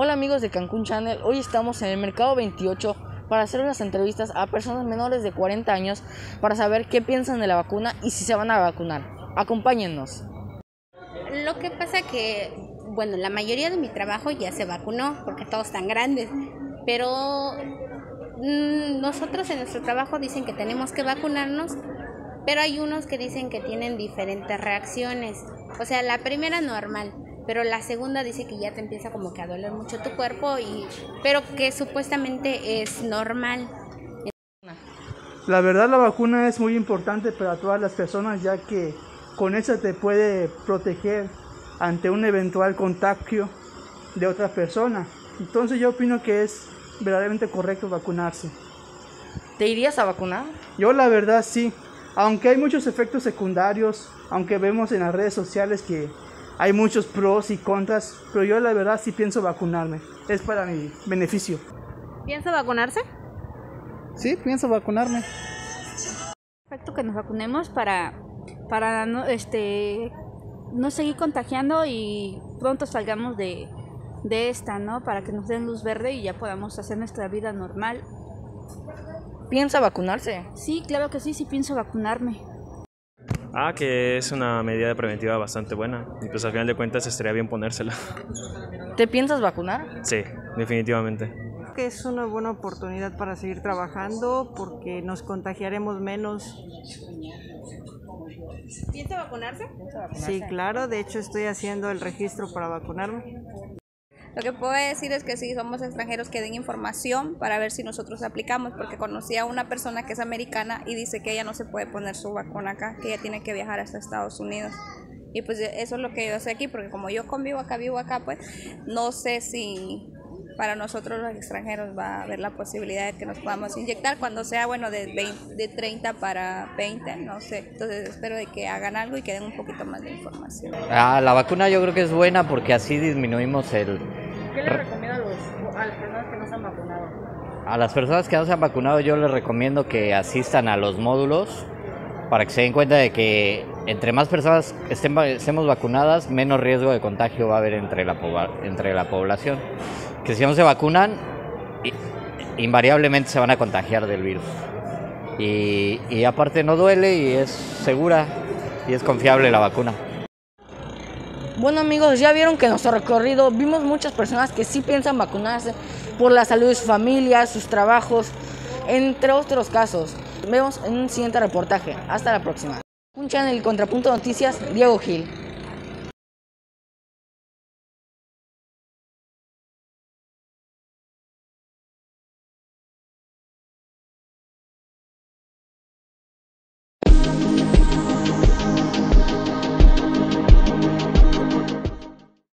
Hola amigos de Cancún Channel, hoy estamos en el Mercado 28 para hacer unas entrevistas a personas menores de 40 años para saber qué piensan de la vacuna y si se van a vacunar. Acompáñennos. Lo que pasa que, bueno, la mayoría de mi trabajo ya se vacunó porque todos están grandes, pero mm, nosotros en nuestro trabajo dicen que tenemos que vacunarnos, pero hay unos que dicen que tienen diferentes reacciones. O sea, la primera normal, pero la segunda dice que ya te empieza como que a doler mucho tu cuerpo y pero que supuestamente es normal. La verdad la vacuna es muy importante para todas las personas ya que con esa te puede proteger ante un eventual contagio de otra persona. Entonces yo opino que es verdaderamente correcto vacunarse. ¿Te irías a vacunar? Yo la verdad sí, aunque hay muchos efectos secundarios, aunque vemos en las redes sociales que hay muchos pros y contras, pero yo la verdad sí pienso vacunarme. Es para mi beneficio. ¿Piensa vacunarse? Sí, pienso vacunarme. Perfecto que nos vacunemos para, para no, este, no seguir contagiando y pronto salgamos de, de esta, ¿no? Para que nos den luz verde y ya podamos hacer nuestra vida normal. ¿Piensa vacunarse? Sí, claro que sí, sí pienso vacunarme. Ah, que es una medida preventiva bastante buena y pues al final de cuentas estaría bien ponérsela. ¿Te piensas vacunar? Sí, definitivamente. Que es una buena oportunidad para seguir trabajando porque nos contagiaremos menos. ¿Piensa vacunarse? Sí, claro, de hecho estoy haciendo el registro para vacunarme. Lo que puedo decir es que si somos extranjeros que den información para ver si nosotros aplicamos, porque conocí a una persona que es americana y dice que ella no se puede poner su vacuna acá, que ella tiene que viajar hasta Estados Unidos. Y pues eso es lo que yo sé aquí, porque como yo convivo acá, vivo acá, pues no sé si para nosotros los extranjeros va a haber la posibilidad de que nos podamos inyectar cuando sea, bueno, de, 20, de 30 para 20, no sé. Entonces espero de que hagan algo y que den un poquito más de información. Ah, la vacuna yo creo que es buena porque así disminuimos el... ¿Qué le recomienda a, los, a las personas que no se han vacunado? A las personas que no se han vacunado yo les recomiendo que asistan a los módulos para que se den cuenta de que entre más personas estemos vacunadas, menos riesgo de contagio va a haber entre la, población que si no se vacunan, invariablemente se van a contagiar del virus. Y, y aparte no duele y es segura y es confiable la vacuna. Bueno amigos, ya vieron que en nuestro recorrido vimos muchas personas que sí piensan vacunarse por la salud de sus familias, sus trabajos, entre otros casos. Vemos en un siguiente reportaje. Hasta la próxima. Un channel Contrapunto Noticias, Diego Gil.